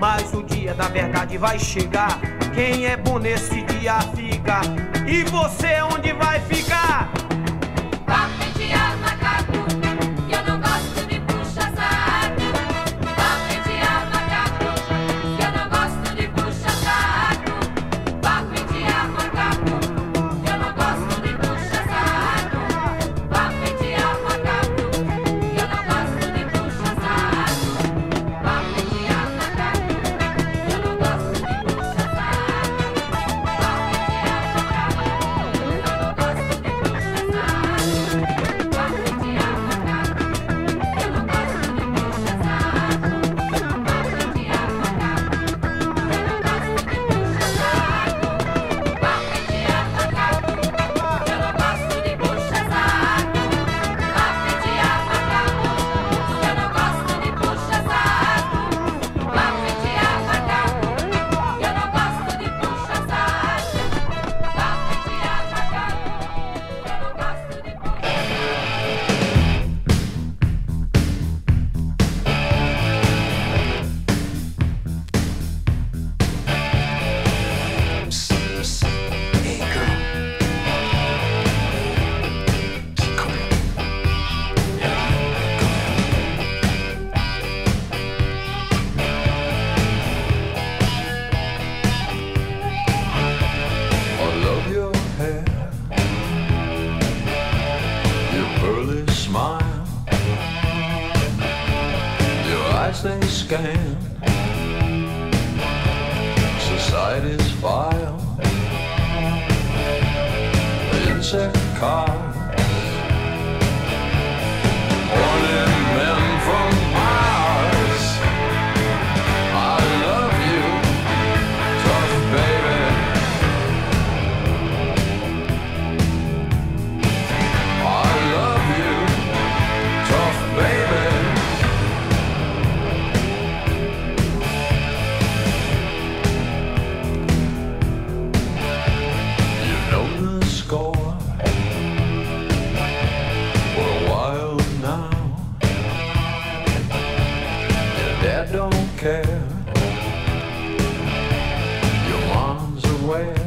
Mas o dia da verdade vai chegar. Quem é bom nesse dia fica. E você onde vai ficar? Insect car care. Your mom's aware.